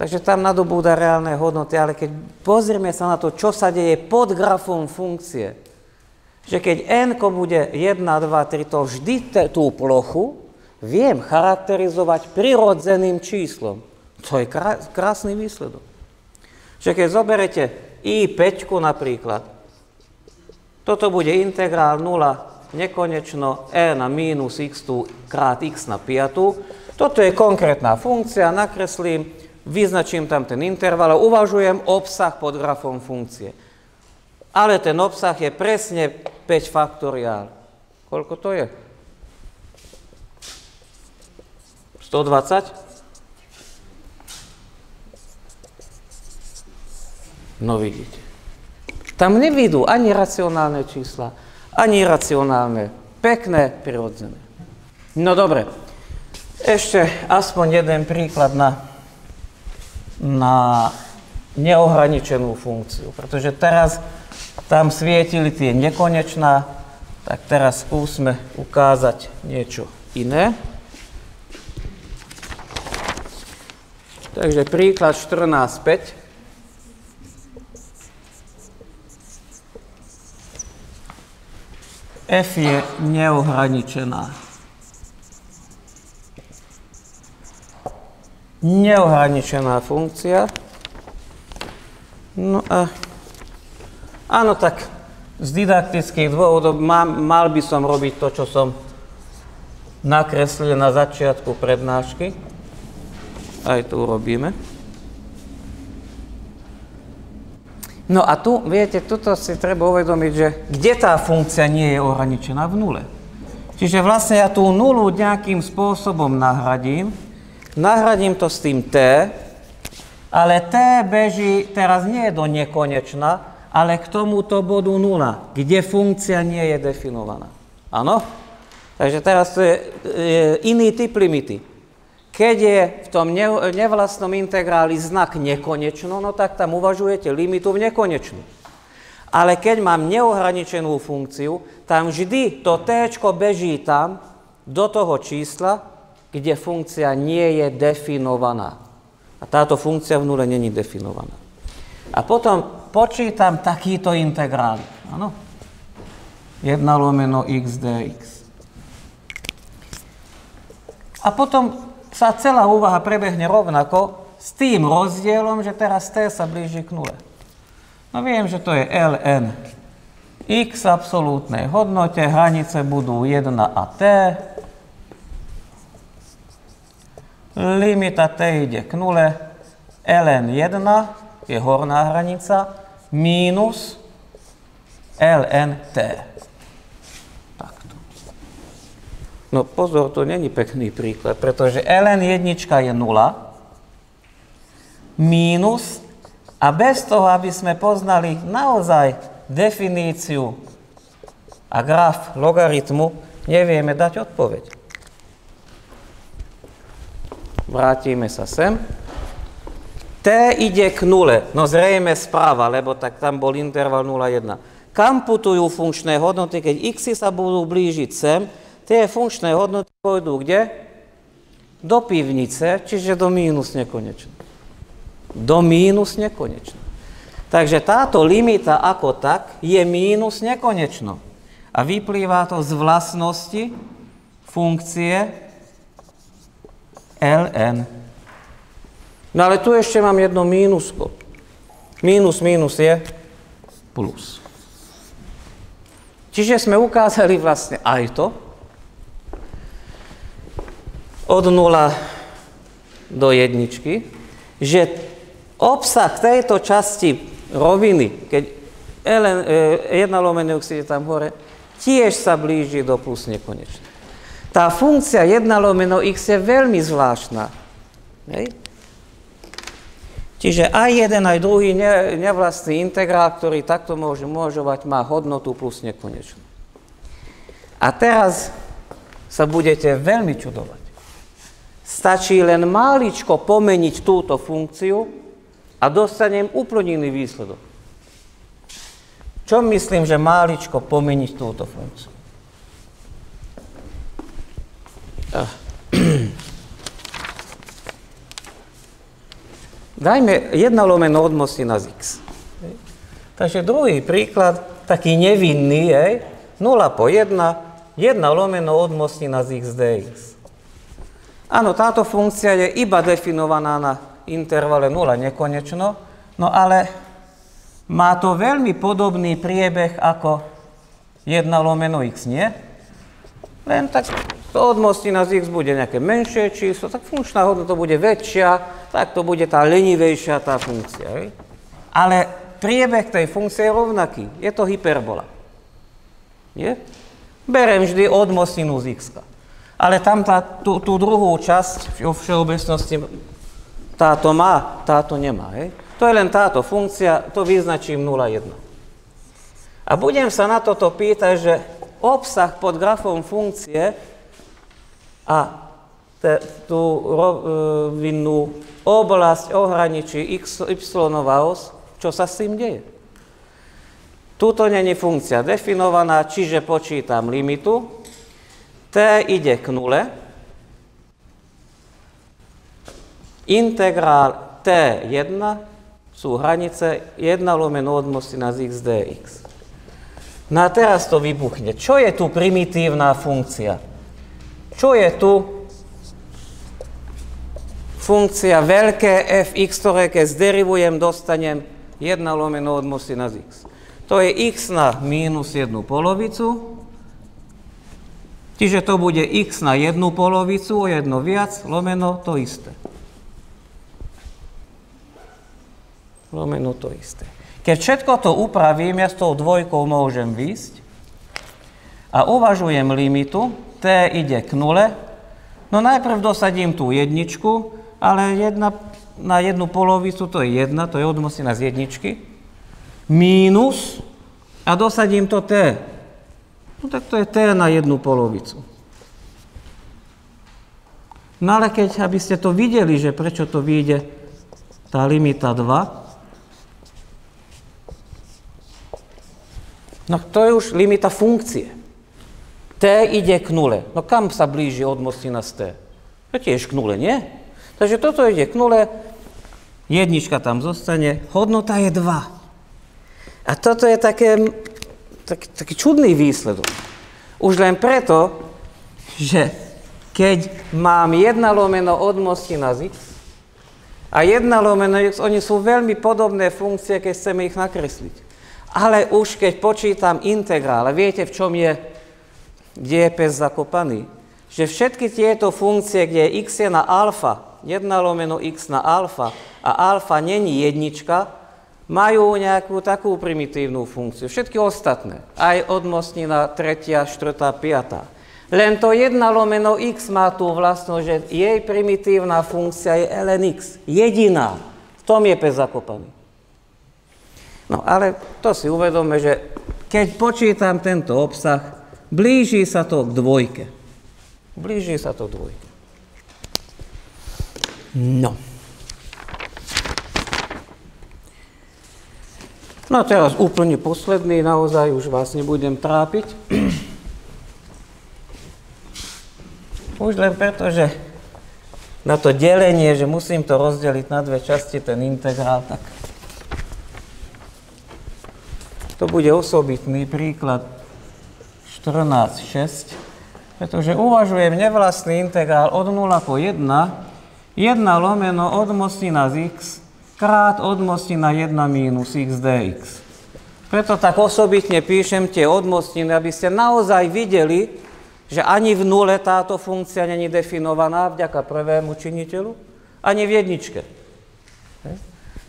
A: Takže tam nadobúda reálne hodnoty, ale keď pozrieme sa na to, čo sa deje pod grafom funkcie, že keď n bude 1, 2, 3, to vždy tú plochu viem charakterizovať prirodzeným číslom. To je krásny výsledok. Že keď zoberete i5 napríklad, toto bude integrál 0 nekonečno e na mínus x krát x na 5. Toto je konkrétna funkcia, nakreslím, vyznačím tam ten interval a uvažujem obsah pod grafom funkcie. Ale ten obsah je presne 5 faktoriál. Koľko to je? 120? No vidíte. Tam nevidú ani racionálne čísla, ani iracionálne. Pekné, prirodzené. No dobre, ešte aspoň jeden príklad na, na neohraničenú funkciu, pretože teraz tam svietili tie nekonečná, tak teraz skúsme ukázať niečo iné. Takže príklad 14.5. f je neohraničená. Neohraničená funkcia. No a áno, tak z didaktických dôvodov mal, by som robiť to, čo som nakreslil na začiatku prednášky. Aj to urobíme. No a tu, viete, tuto si treba uvedomiť, že kde tá funkcia nie je ohraničená? V nule. Čiže vlastne ja tú nulu nejakým spôsobom nahradím. Nahradím to s tým t, ale t beží teraz nie do nekonečna, ale k tomuto bodu nula, kde funkcia nie je definovaná. Áno? Takže teraz to je, je iný typ limity. Keď je v tom nevlastnom integráli znak nekonečno, no tak tam uvažujete limitu v nekonečnú. Ale keď mám neohraničenú funkciu, tam vždy to t beží tam do toho čísla, kde funkcia nie je definovaná. A táto funkcia v nule není definovaná. A potom počítam takýto integrál. Áno? 1 lomeno x dx. A potom sa celá úvaha prebehne rovnako s tým rozdielom, že teraz t sa blíži k nule. No viem, že to je ln x absolútnej hodnote, hranice budú 1 a t, limita t ide k nule, ln 1 je horná hranica, mínus ln t. No pozor, to není pekný príklad, pretože ln jednička je 0, mínus a bez toho, aby sme poznali naozaj definíciu a graf logaritmu, nevieme dať odpoveď. Vrátime sa sem. T ide k nule, no zrejme správa, lebo tak tam bol interval 0,1. Kam putujú funkčné hodnoty, keď x sa budú blížiť sem, tie funkčné hodnoty pôjdu kde? Do pivnice, čiže do mínus nekonečno. Do mínus nekonečno. Takže táto limita ako tak je mínus nekonečno. A vyplýva to z vlastnosti funkcie ln. No ale tu ešte mám jedno mínusko. Mínus mínus je plus. Čiže sme ukázali vlastne aj to, od 0 do jedničky, že obsah tejto časti roviny, keď ln, e, 1 lomený x ide tam hore, tiež sa blíži do plus nekonečne. Tá funkcia 1 lomeno x je veľmi zvláštna. Hej? Čiže aj jeden, aj druhý ne, nevlastný integrál, ktorý takto môže môžovať, má hodnotu plus nekonečnú. A teraz sa budete veľmi čudovať. Stačí len máličko pomeniť túto funkciu a dostanem úplne iný výsledok. Čo myslím, že máličko pomeniť túto funkciu? Ah. Dajme jedna lomeno od mostina z x. Takže druhý príklad, taký nevinný, je 0 po 1, 1 lomeno od mostina z x dx. Áno, táto funkcia je iba definovaná na intervale 0 nekonečno, no ale má to veľmi podobný priebeh ako 1 lomeno x, nie? Len tak to od mostina z x bude nejaké menšie číslo, tak funkčná hodnota bude väčšia, tak to bude tá lenivejšia tá funkcia. Hej? Ale priebeh tej funkcie je rovnaký. Je to hyperbola. Nie? Berem vždy od mostinu z x. Ale tam tá, tú, tú druhú časť vo všeobecnosti táto má, táto nemá. Hej? To je len táto funkcia, to vyznačím 0,1. A budem sa na toto pýtať, že obsah pod grafom funkcie a te, tú rovinnú oblasť ohraničí x, y os, čo sa s tým deje. Tuto není funkcia definovaná, čiže počítam limitu. T ide k nule. Integrál t1 sú hranice 1 lomeno od na x dx. No a teraz to vybuchne. Čo je tu primitívna funkcia? Čo je tu funkcia veľké fx, ktoré keď zderivujem, dostanem 1 lomeno od na x. To je x na mínus jednu polovicu, čiže to bude x na jednu polovicu, o jedno viac, lomeno to isté. Lomeno to isté. Keď všetko to upravím, ja s tou dvojkou môžem výsť a uvažujem limitu, t ide k nule, no najprv dosadím tú jedničku, ale jedna, na jednu polovicu to je jedna, to je odmostina z jedničky, mínus a dosadím to t. No tak to je t na jednu polovicu. No ale keď, aby ste to videli, že prečo to vyjde tá limita 2, no to je už limita funkcie. t ide k nule. No kam sa blíži od mostina z t? To tiež k nule, nie? Takže toto ide k nule, jednička tam zostane, hodnota je 2. A toto je také, tak, taký čudný výsledok. Už len preto, že keď mám jedna lomeno od mostina z x a jedna lomeno x, oni sú veľmi podobné funkcie, keď chceme ich nakresliť. Ale už keď počítam integrál, viete, v čom je, kde je pes zakopaný? Že všetky tieto funkcie, kde x je na alfa, jedna lomeno x na alfa a alfa není jednička, majú nejakú takú primitívnu funkciu. Všetky ostatné, aj odmostnina tretia, štvrtá, piatá. Len to jedna lomeno x má tú vlastnosť, že jej primitívna funkcia je ln x. Jediná. V tom je pes zakopaný. No ale to si uvedome, že keď počítam tento obsah, blíži sa to k dvojke. Blíži sa to k dvojke. No. No a teraz úplne posledný, naozaj už vás nebudem trápiť. Už len preto, že na to delenie, že musím to rozdeliť na dve časti, ten integrál, tak to bude osobitný príklad 14,6, pretože uvažujem nevlastný integrál od 0 po 1, 1 lomeno od mostina z x krát odmostina 1 mínus x dx. Preto tak osobitne píšem tie odmostiny, aby ste naozaj videli, že ani v nule táto funkcia není definovaná vďaka prvému činiteľu, ani v jedničke.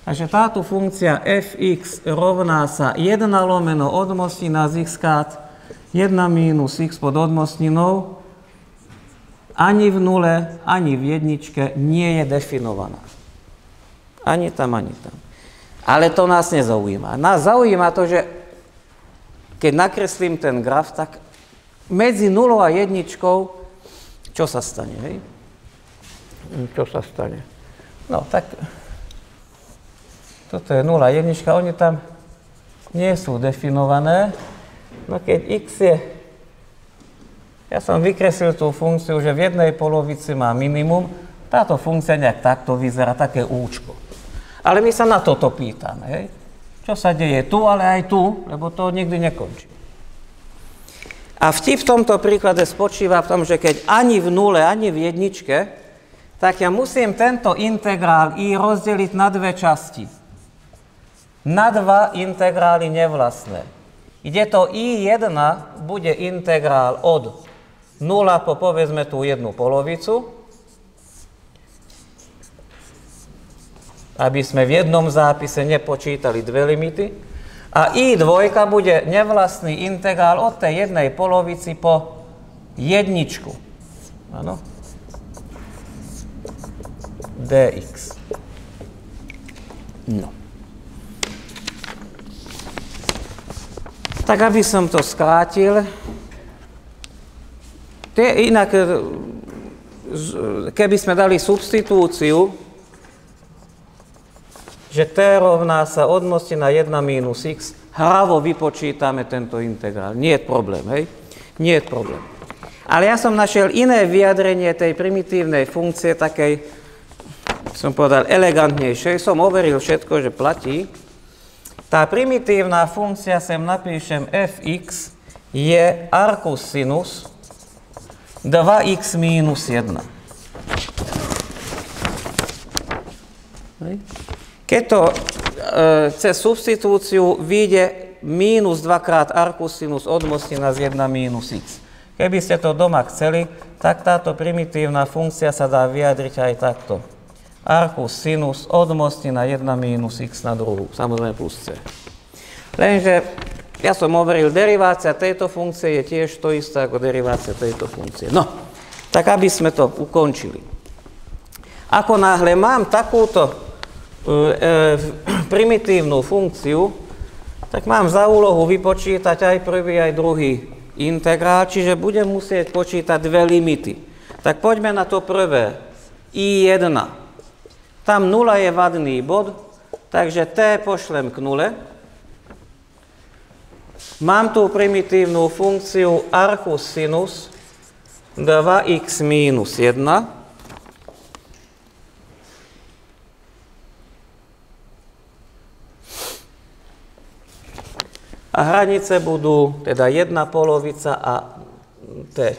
A: Takže táto funkcia fx rovná sa 1 lomeno odmostina z x krát 1 minus x pod odmostninou ani v nule, ani v jedničke nie je definovaná. Ani tam, ani tam. Ale to nás nezaujíma. Nás zaujíma to, že keď nakreslím ten graf, tak medzi nulou a jedničkou, čo sa stane, hej? Čo sa stane? No, tak toto je 0, jednička, oni tam nie sú definované. No keď x je ja som vykreslil tú funkciu, že v jednej polovici má minimum. Táto funkcia nejak takto vyzerá, také účko. Ale my sa na toto pýtame, hej? Čo sa deje tu, ale aj tu, lebo to nikdy nekončí. A vtip v tomto príklade spočíva v tom, že keď ani v nule, ani v jedničke, tak ja musím tento integrál i rozdeliť na dve časti. Na dva integrály nevlastné. Ide to i1 bude integrál od 0 po povedzme tú jednu polovicu, aby sme v jednom zápise nepočítali dve limity. A i dvojka bude nevlastný integrál od tej jednej polovici po jedničku. Áno? dx. No. Tak aby som to skrátil, Tie, inak, e, keby sme dali substitúciu, že t rovná sa odmosti na 1 minus x, hravo vypočítame tento integrál. Nie je problém, hej? Nie je problém. Ale ja som našiel iné vyjadrenie tej primitívnej funkcie, takej, som povedal, elegantnejšej. Som overil všetko, že platí. Tá primitívna funkcia, sem napíšem fx, je arcus sinus 2x minus 1. Keď to e, cez substitúciu vyjde minus 2 krát arcus sinus odmostina z 1 minus x. Keby ste to doma chceli, tak táto primitívna funkcia sa dá vyjadriť aj takto. Arcus sinus odmostina 1 minus x na druhú, samozrejme plus c. Lenže ja som overil, derivácia tejto funkcie je tiež to isté ako derivácia tejto funkcie. No, tak aby sme to ukončili. Ako náhle mám takúto primitívnu funkciu, tak mám za úlohu vypočítať aj prvý, aj druhý integrál, čiže budem musieť počítať dve limity. Tak poďme na to prvé. I1. Tam 0 je vadný bod, takže t pošlem k nule. Mám tu primitívnu funkciu arcus sinus 2x minus 1 a hranice budú teda jedna polovica a t.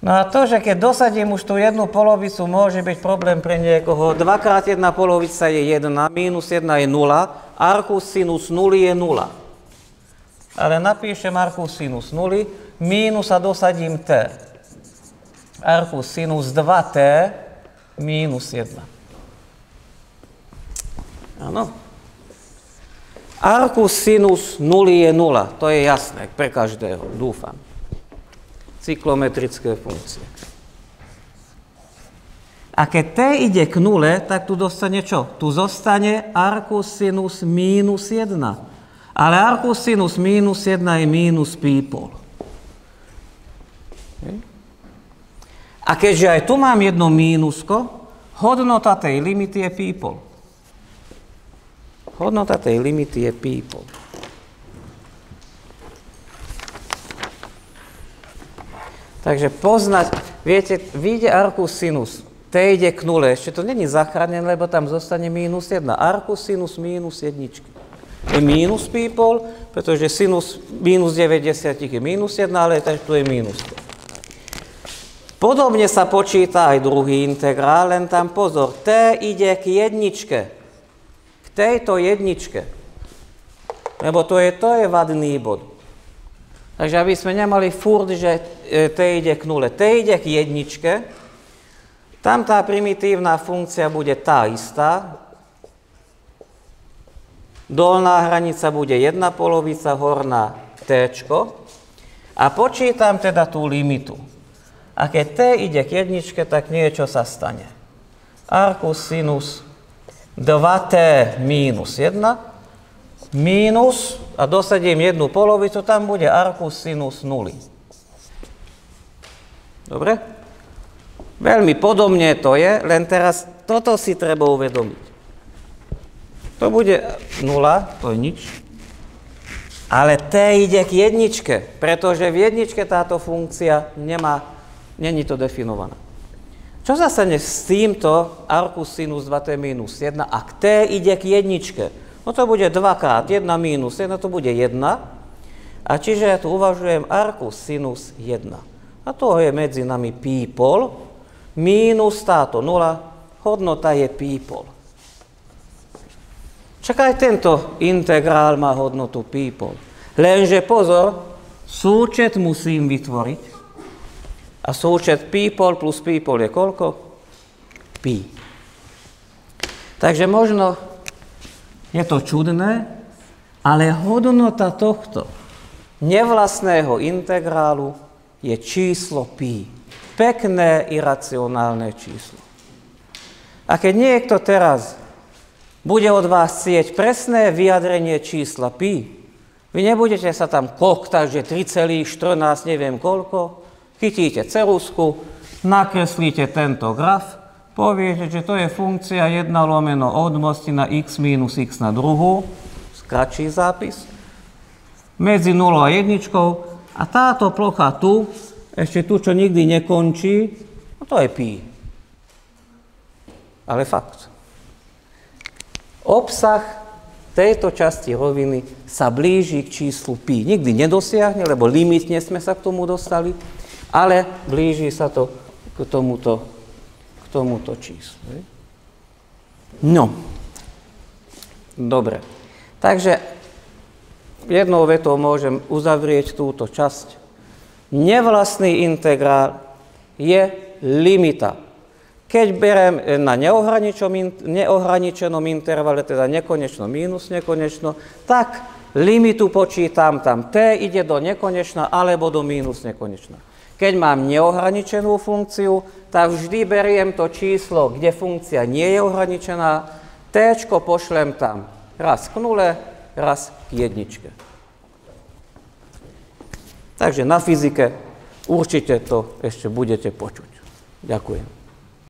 A: No a to, že keď dosadím už tú jednu polovicu, môže byť problém pre niekoho. 2 krát jedna polovica je 1, minus 1 je 0, arcus sinus 0 je 0 ale napíšem arcus sinus 0, mínus a dosadím t. Arcus sinus 2t mínus 1. Áno. Arcus sinus 0 je 0, to je jasné pre každého, dúfam. Cyklometrické funkcie. A keď t ide k nule, tak tu dostane čo? Tu zostane arcus sinus mínus 1. Ale arcus sinus minus 1 je minus people. A keďže aj tu mám jedno mínusko, hodnota tej limity je people. Hodnota tej limity je people. Takže poznať, viete, vyjde arcus sinus, t ide k nule, ešte to není zachránené, lebo tam zostane mínus 1. Arcus sinus mínus jedničky je minus people, pretože sinus minus 90 je minus 1, ale takže tu je minus. Podobne sa počíta aj druhý integrál, len tam pozor, t ide k jedničke, tejto jedničke, lebo to je, to je vadný bod. Takže aby sme nemali furt, že e, t ide k nule, t ide k jedničke, tam tá primitívna funkcia bude tá istá, dolná hranica bude jedna polovica, horná t, a počítam teda tú limitu. A keď t ide k jedničke, tak niečo sa stane. Arcus sinus 2t minus 1 minus, a dosadím jednu polovicu, tam bude arcus sinus 0. Dobre? Veľmi podobne to je, len teraz toto si treba uvedomiť. To bude 0, to je nič. Ale t ide k jedničke, pretože v jedničke táto funkcia nemá, není to definovaná. Čo sa stane s týmto arcus sinus 2t minus 1, ak t ide k jedničke? No to bude 2 krát 1 minus 1, to bude 1. A čiže ja tu uvažujem arcus sinus 1. A to je medzi nami pi pol, minus táto 0, hodnota je pi pol. Však aj tento integrál má hodnotu pi pol. Lenže pozor, súčet musím vytvoriť. A súčet pol plus pol je koľko? Pi. Takže možno je to čudné, ale hodnota tohto nevlastného integrálu je číslo pi. Pekné iracionálne číslo. A keď niekto teraz bude od vás cieť presné vyjadrenie čísla pi, vy nebudete sa tam koktať, že 3,14 neviem koľko, chytíte cerusku, nakreslíte tento graf poviete, že to je funkcia 1 lomeno od mosti na x minus x na druhú, skratší zápis, medzi 0 a 1 a táto plocha tu, ešte tu, čo nikdy nekončí, no to je pi. Ale fakt. Obsah tejto časti roviny sa blíži k číslu pi. Nikdy nedosiahne, lebo limitne sme sa k tomu dostali, ale blíži sa to k tomuto tomuto číslu. No, dobre. Takže jednou vetou môžem uzavrieť túto časť. Nevlastný integrál je limita. Keď berem na neohraničenom intervale, teda nekonečno minus nekonečno, tak limitu počítam tam t ide do nekonečna alebo do minus nekonečna. Keď mám neohraničenú funkciu, tak vždy beriem to číslo, kde funkcia nie je ohraničená, t pošlem tam raz k nule, raz k jedničke. Takže na fyzike určite to ešte budete počuť. Ďakujem.